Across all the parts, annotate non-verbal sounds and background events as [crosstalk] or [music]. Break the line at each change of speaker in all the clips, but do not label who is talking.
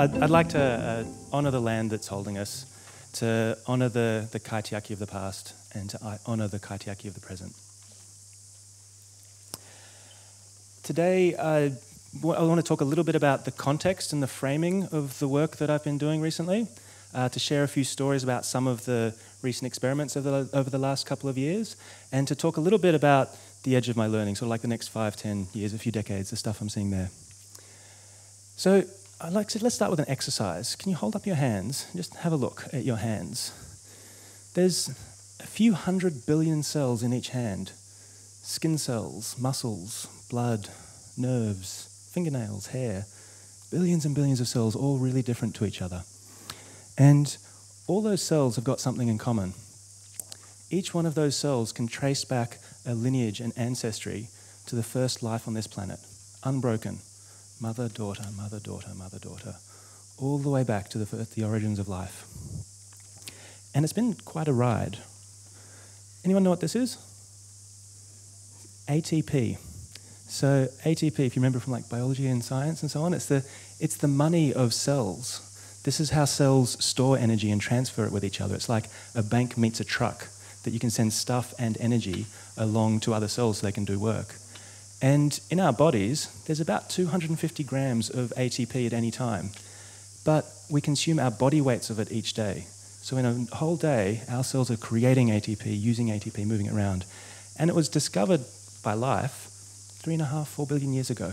I'd, I'd like to uh, honour the land that's holding us, to honour the, the Kaitiaki of the past, and to uh, honour the Kaitiaki of the present. Today, I want to talk a little bit about the context and the framing of the work that I've been doing recently, uh, to share a few stories about some of the recent experiments over the, over the last couple of years, and to talk a little bit about the edge of my learning, sort of like the next five, ten years, a few decades, the stuff I'm seeing there. So, I'd like to, let's start with an exercise. Can you hold up your hands? Just have a look at your hands. There's a few hundred billion cells in each hand skin cells, muscles, blood, nerves, fingernails, hair. Billions and billions of cells, all really different to each other. And all those cells have got something in common. Each one of those cells can trace back a lineage and ancestry to the first life on this planet, unbroken. Mother, daughter, mother, daughter, mother, daughter, all the way back to the, first, the origins of life. And it's been quite a ride. Anyone know what this is? ATP. So ATP, if you remember from like biology and science and so on, it's the, it's the money of cells. This is how cells store energy and transfer it with each other. It's like a bank meets a truck that you can send stuff and energy along to other cells so they can do work. And in our bodies, there's about 250 grams of ATP at any time. But we consume our body weights of it each day. So in a whole day, our cells are creating ATP, using ATP, moving it around. And it was discovered by life three and a half, four billion years ago.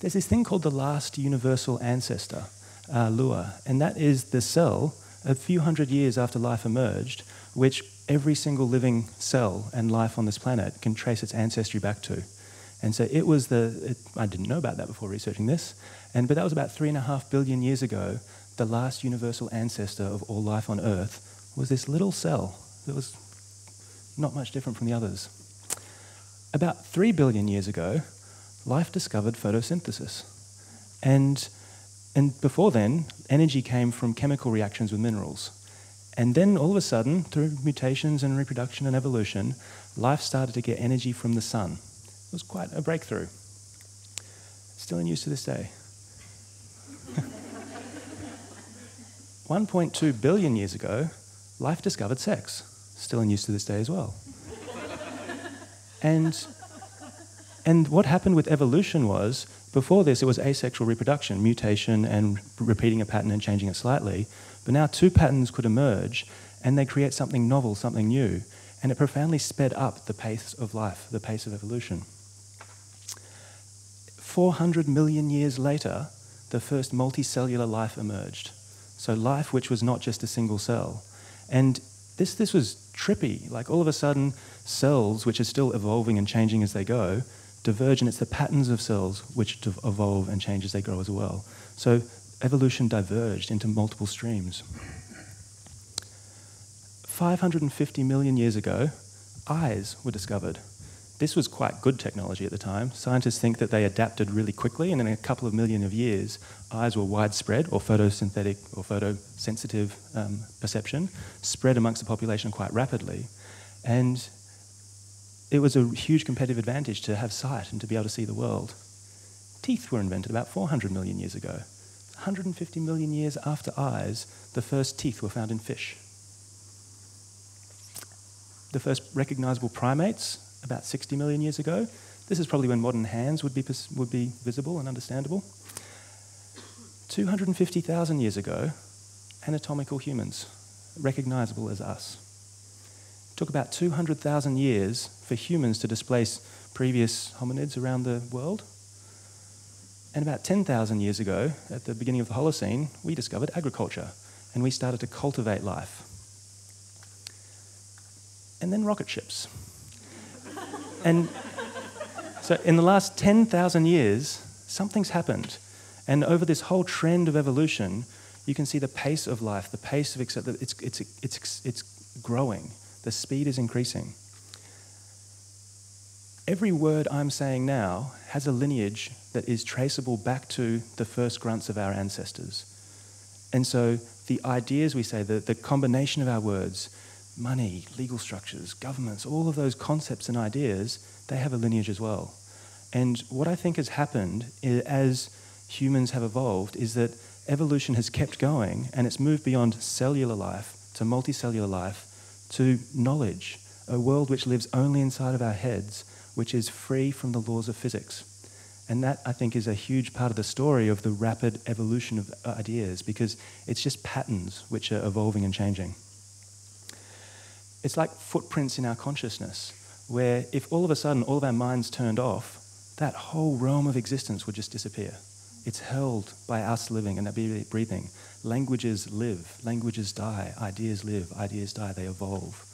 There's this thing called the last universal ancestor, uh, LUCA, and that is the cell a few hundred years after life emerged, which every single living cell and life on this planet can trace its ancestry back to. And so it was the, it, I didn't know about that before researching this, and, but that was about three and a half billion years ago. The last universal ancestor of all life on Earth was this little cell that was not much different from the others. About three billion years ago, life discovered photosynthesis. And, and before then, energy came from chemical reactions with minerals. And then all of a sudden, through mutations and reproduction and evolution, life started to get energy from the sun. It was quite a breakthrough. Still in use to this day. [laughs] 1.2 billion years ago, life discovered sex. Still in use to this day as well. and, and what happened with evolution was, before this, it was asexual reproduction, mutation and repeating a pattern and changing it slightly. But now two patterns could emerge and they create something novel, something new, and it profoundly sped up the pace of life, the pace of evolution. 400 million years later, the first multicellular life emerged. So, life which was not just a single cell. And this, this was trippy. Like, all of a sudden, cells, which are still evolving and changing as they go, diverge, and it's the patterns of cells which evolve and change as they grow as well. So, evolution diverged into multiple streams. 550 million years ago, eyes were discovered. This was quite good technology at the time. Scientists think that they adapted really quickly, and in a couple of million of years, eyes were widespread, or photosynthetic or photosensitive um, perception, spread amongst the population quite rapidly. And it was a huge competitive advantage to have sight and to be able to see the world. Teeth were invented about 400 million years ago. 150 million years after eyes, the first teeth were found in fish. The first recognizable primates, about 60 million years ago. This is probably when modern hands would be, would be visible and understandable. 250,000 years ago, anatomical humans, recognizable as us. It took about 200,000 years for humans to displace previous hominids around the world. And about 10,000 years ago, at the beginning of the Holocene, we discovered agriculture and we started to cultivate life. And then rocket ships. [laughs] and so, in the last 10,000 years, something's happened. And over this whole trend of evolution, you can see the pace of life, the pace of it's, it's, it's, it's growing, the speed is increasing. Every word I'm saying now has a lineage that is traceable back to the first grunts of our ancestors. And so the ideas we say, the, the combination of our words, money, legal structures, governments, all of those concepts and ideas, they have a lineage as well. And what I think has happened as humans have evolved is that evolution has kept going and it's moved beyond cellular life to multicellular life to knowledge, a world which lives only inside of our heads, which is free from the laws of physics. And that, I think, is a huge part of the story of the rapid evolution of ideas because it's just patterns which are evolving and changing. It's like footprints in our consciousness, where if all of a sudden all of our minds turned off, that whole realm of existence would just disappear. It's held by us living and breathing. Languages live, languages die, ideas live, ideas die, they evolve.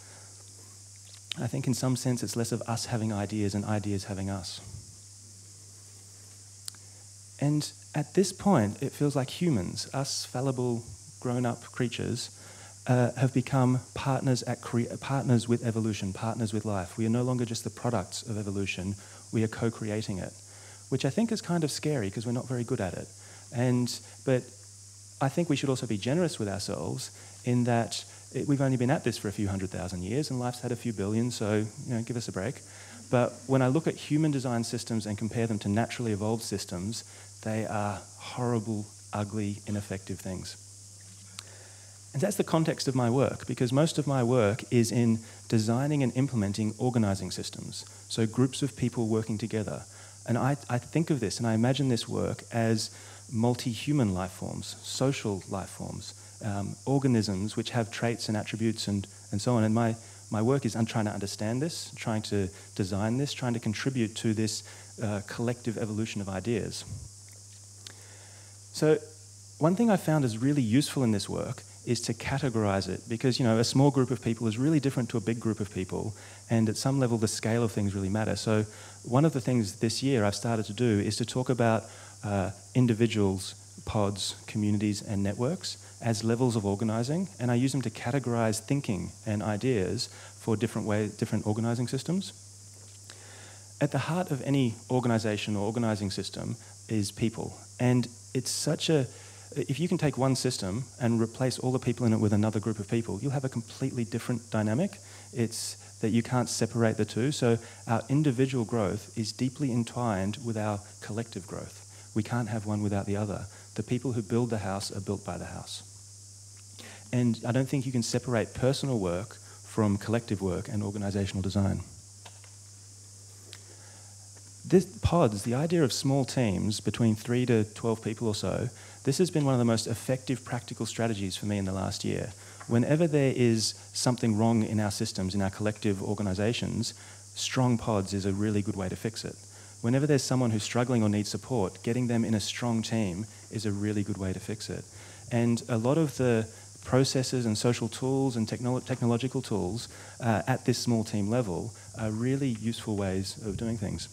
I think in some sense it's less of us having ideas and ideas having us. And at this point, it feels like humans, us fallible, grown up creatures, uh, have become partners, at partners with evolution, partners with life. We are no longer just the products of evolution, we are co creating it, which I think is kind of scary because we're not very good at it. And, but I think we should also be generous with ourselves in that it, we've only been at this for a few hundred thousand years and life's had a few billion, so you know, give us a break. But when I look at human design systems and compare them to naturally evolved systems, they are horrible, ugly, ineffective things. And that's the context of my work, because most of my work is in designing and implementing organizing systems. So, groups of people working together. And I, I think of this and I imagine this work as multi human life forms, social life forms, um, organisms which have traits and attributes and, and so on. And my, my work is I'm trying to understand this, trying to design this, trying to contribute to this uh, collective evolution of ideas. So, one thing I found is really useful in this work is to categorize it because you know a small group of people is really different to a big group of people and at some level the scale of things really matter. So one of the things this year i've started to do is to talk about uh, individuals pods communities and networks as levels of organizing and i use them to categorize thinking and ideas for different way different organizing systems. At the heart of any organization or organizing system is people and it's such a if you can take one system and replace all the people in it with another group of people, you'll have a completely different dynamic. It's that you can't separate the two. So our individual growth is deeply entwined with our collective growth. We can't have one without the other. The people who build the house are built by the house. And I don't think you can separate personal work from collective work and organizational design. This pods, the idea of small teams between 3 to 12 people or so, this has been one of the most effective practical strategies for me in the last year. Whenever there is something wrong in our systems, in our collective organizations, strong pods is a really good way to fix it. Whenever there's someone who's struggling or needs support, getting them in a strong team is a really good way to fix it. And a lot of the processes and social tools and technolo- technological tools uh, at this small team level are really useful ways of doing things.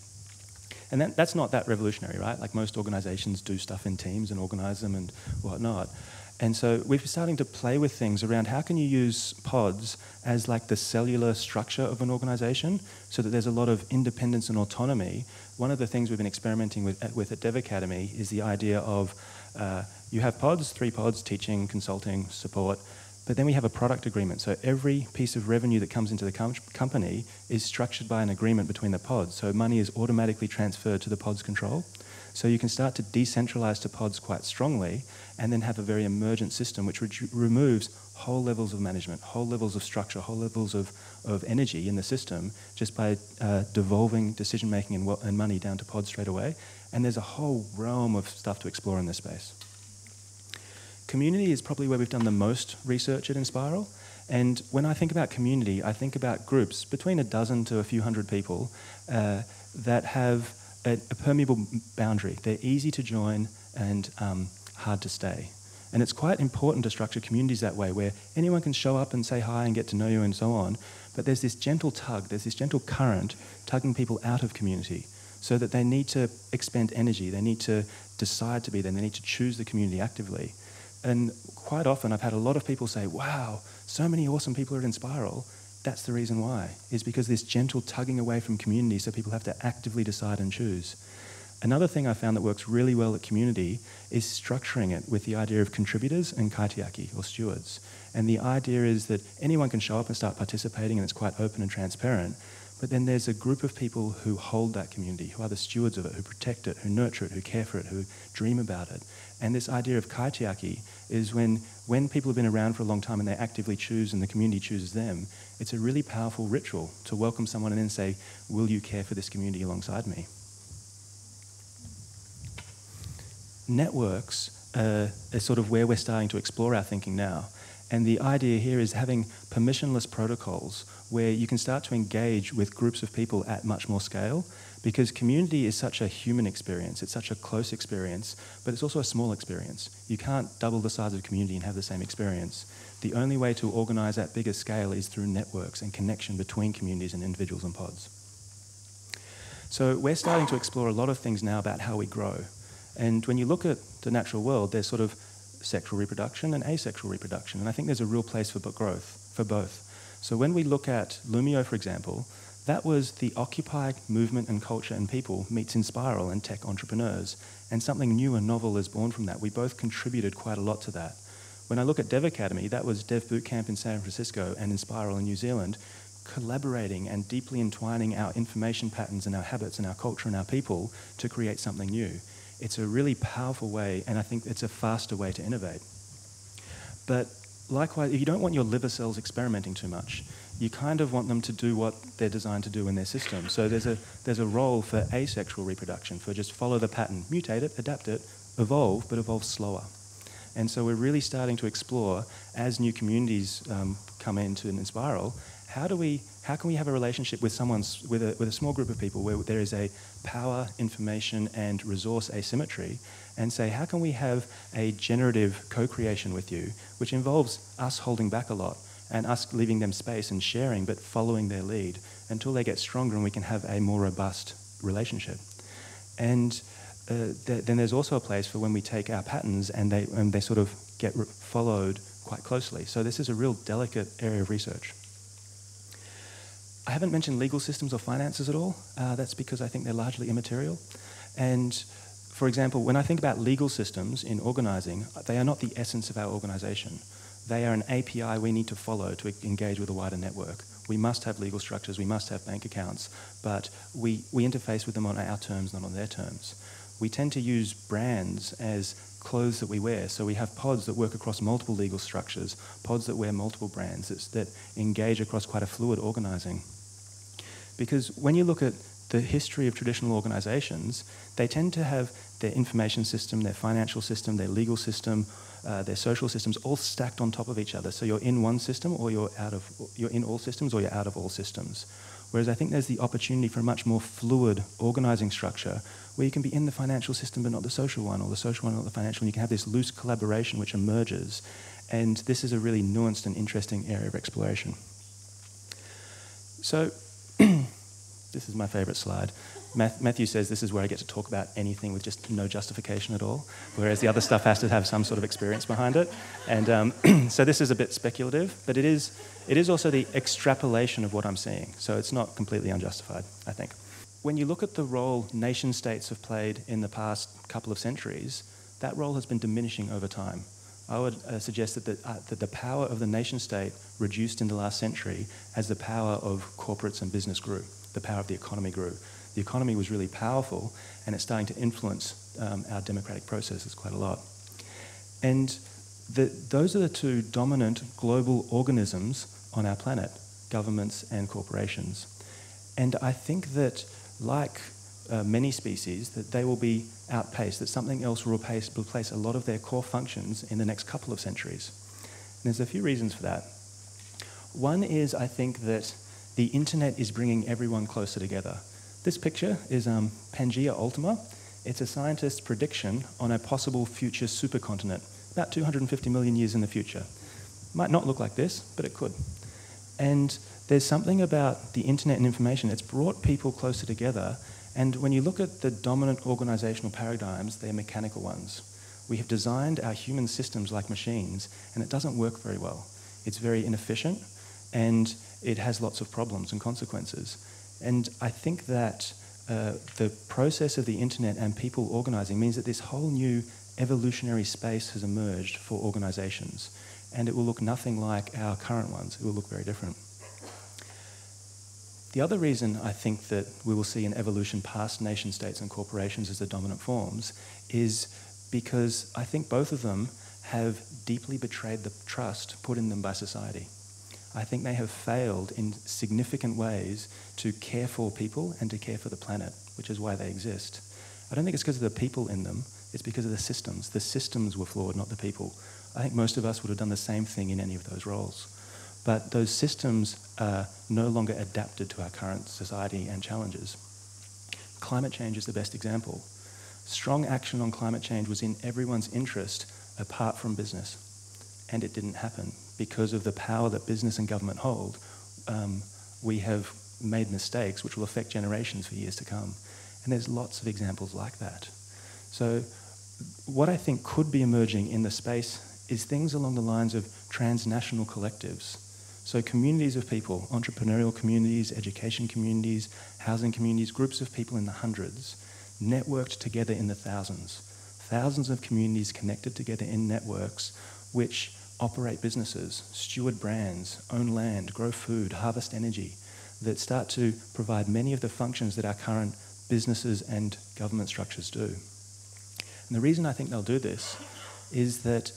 And that, that's not that revolutionary, right? Like most organizations do stuff in teams and organize them and whatnot. And so we're starting to play with things around how can you use pods as like the cellular structure of an organization so that there's a lot of independence and autonomy. One of the things we've been experimenting with at, with at Dev Academy is the idea of uh, you have pods, three pods, teaching, consulting, support, but then we have a product agreement. So every piece of revenue that comes into the com- company is structured by an agreement between the pods. So money is automatically transferred to the pod's control. So you can start to decentralize to pods quite strongly and then have a very emergent system which re- removes whole levels of management, whole levels of structure, whole levels of, of energy in the system just by uh, devolving decision making and, and money down to pods straight away. And there's a whole realm of stuff to explore in this space. Community is probably where we've done the most research at Enspiral. And when I think about community, I think about groups between a dozen to a few hundred people uh, that have a, a, permeable boundary. They're easy to join and um, hard to stay. And it's quite important to structure communities that way, where anyone can show up and say hi and get to know you and so on. But there's this gentle tug, there's this gentle current tugging people out of community so that they need to expend energy, they need to decide to be there, they need to choose the community actively. And quite often I've had a lot of people say, wow, so many awesome people are Enspiral. That's the reason why, is because this gentle tugging away from community so people have to actively decide and choose. Another thing I found that works really well at community is structuring it with the idea of contributors and kaitiaki, or stewards. And the idea is that anyone can show up and start participating and it's quite open and transparent, but then there's a group of people who hold that community, who are the stewards of it, who protect it, who nurture it, who care for it, who dream about it. And this idea of kaitiaki is when, when people have been around for a long time and they actively choose and the community chooses them, it's a really powerful ritual to welcome someone and then say, Will you care for this community alongside me? Networks uh, sort of where we're starting to explore our thinking now. And the idea here is having permissionless protocols where you can start to engage with groups of people at much more scale because community is such a human experience, it's such a close experience, but it's also a small experience. You can't double the size of community and have the same experience. The only way to organize at bigger scale is through networks and connection between communities and individuals and pods. So we're starting to explore a lot of things now about how we grow. And when you look at the natural world, there's sort of sexual reproduction and asexual reproduction. And I think there's a real place for growth for both. So when we look at Loomio, for example, that was the Occupy movement and culture and people meets Enspiral and tech entrepreneurs. And something new and novel is born from that. We both contributed quite a lot to that. When I look at Dev Academy, that was Dev Bootcamp in San Francisco and Enspiral in New Zealand, collaborating and deeply entwining our information patterns and our habits and our culture and our people to create something new. It's a really powerful way, and I think it's a faster way to innovate. But likewise, if you don't want your liver cells experimenting too much, you kind of want them to do what they're designed to do in their system. So there's a, there's a role for asexual reproduction, for just follow the pattern, mutate it, adapt it, evolve, but evolve slower. And so we're really starting to explore, as new communities um, come into an Enspiral, how do we how can we have a relationship with someone's with a, with a small group of people where there is a power information and resource asymmetry and say how can we have a generative co-creation with you which involves us holding back a lot and us leaving them space and sharing but following their lead until they get stronger and we can have a more robust relationship and uh, th- then there's also a place for when we take our patterns and they, and they sort of get re- followed quite closely. So this is a real delicate area of research. I haven't mentioned legal systems or finances at all. Uh, that's because I think they're largely immaterial. And for example, when I think about legal systems in organizing, they are not the essence of our organization. They are an API we need to follow to engage with a wider network. We must have legal structures, we must have bank accounts, but we, we interface with them on our terms, not on their terms. We tend to use brands as clothes that we wear. So we have pods that work across multiple legal structures, pods that wear multiple brands, that engage across quite a fluid organizing. Because when you look at the history of traditional organizations, they tend to have their information system, their financial system, their legal system, uh, their social systems all stacked on top of each other. So you're in one system or you're out of you're in all systems or you're out of all systems. Whereas I think there's the opportunity for a much more fluid organizing structure where you can be in the financial system but not the social one, or the social one not the financial, and you can have this loose collaboration which emerges. And this is a really nuanced and interesting area of exploration. So [clears throat] this is my favorite slide. Matthew says this is where I get to talk about anything with just no justification at all, whereas the other stuff has to have some sort of experience behind it. And um, [clears throat] so this is a bit speculative, but it is, it is also the extrapolation of what I'm seeing. So it's not completely unjustified, I think. When you look at the role nation states have played in the past couple of centuries, that role has been diminishing over time. I would uh, suggest that the, uh, that the power of the nation state reduced in the last century as the power of corporates and business grew the power of the economy grew. The economy was really powerful and it's starting to influence um, our democratic processes quite a lot. And the, those are the two dominant global organisms on our planet governments and corporations. And I think that, like uh, many species, that they will be outpaced, that something else will replace, replace a lot of their core functions in the next couple of centuries. And there's a few reasons for that. One is, I think, that the internet is bringing everyone closer together. This picture is um, Pangaea Ultima. It's a scientist's prediction on a possible future supercontinent, about 250 million years in the future. Might not look like this, but it could. And there's something about the internet and information that's brought people closer together. And when you look at the dominant organizational paradigms, they're mechanical ones. We have designed our human systems like machines, and it doesn't work very well. It's very inefficient, and it has lots of problems and consequences. And I think that uh, the process of the internet and people organizing means that this whole new evolutionary space has emerged for organizations. And it will look nothing like our current ones, it will look very different. The other reason I think that we will see an evolution past nation states and corporations as the dominant forms is because I think both of them have deeply betrayed the trust put in them by society. I think they have failed in significant ways to care for people and to care for the planet, which is why they exist. I don't think it's because of the people in them, it's because of the systems. The systems were flawed, not the people. I think most of us would have done the same thing in any of those roles. But those systems are no longer adapted to our current society and challenges. Climate change is the best example. Strong action on climate change was in everyone's interest apart from business. And it didn't happen because of the power that business and government hold. Um, we have made mistakes which will affect generations for years to come. And there's lots of examples like that. So, what I think could be emerging in the space is things along the lines of transnational collectives. So, communities of people, entrepreneurial communities, education communities, housing communities, groups of people in the hundreds, networked together in the thousands. Thousands of communities connected together in networks which operate businesses, steward brands, own land, grow food, harvest energy, that start to provide many of the functions that our current businesses and government structures do. And the reason I think they'll do this is that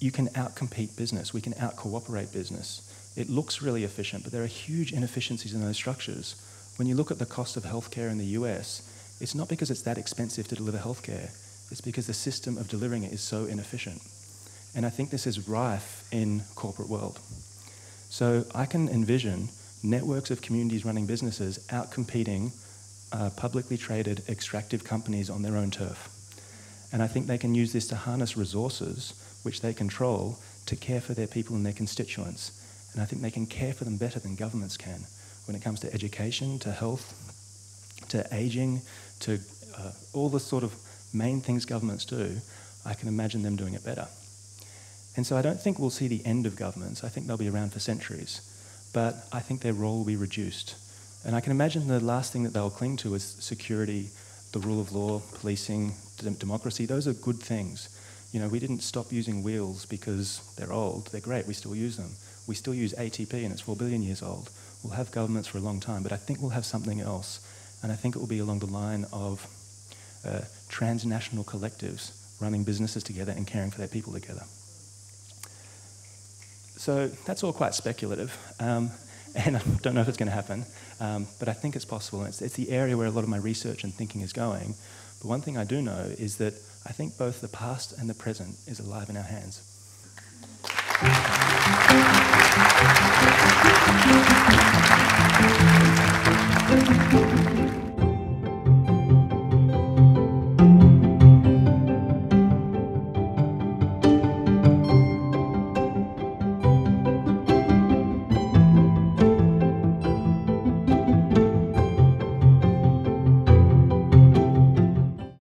you can outcompete business, we can out cooperate business. It looks really efficient, but there are huge inefficiencies in those structures. When you look at the cost of healthcare in the US, it's not because it's that expensive to deliver healthcare, it's because the system of delivering it is so inefficient. And I think this is rife in corporate world. So I can envision networks of communities running businesses outcompeting uh, publicly traded extractive companies on their own turf. And I think they can use this to harness resources which they control to care for their people and their constituents. And I think they can care for them better than governments can when it comes to education, to health, to aging, to uh, all the sort of main things governments do. I can imagine them doing it better. And so I don't think we'll see the end of governments. I think they'll be around for centuries. But I think their role will be reduced. And I can imagine the last thing that they'll cling to is security, the rule of law, policing, democracy. Those are good things. You know, we didn't stop using wheels because they're old. They're great. We still use them. We still use ATP and it's 4 billion years old. We'll have governments for a long time, but I think we'll have something else. And I think it will be along the line of uh, transnational collectives running businesses together and caring for their people together. So that's all quite speculative, um, [laughs] and I don't know if it's going to happen, um, but I think it's possible. It's, it's the area where a lot of my research and thinking is going. But one thing I do know is that I think both the past and the present is alive in our hands.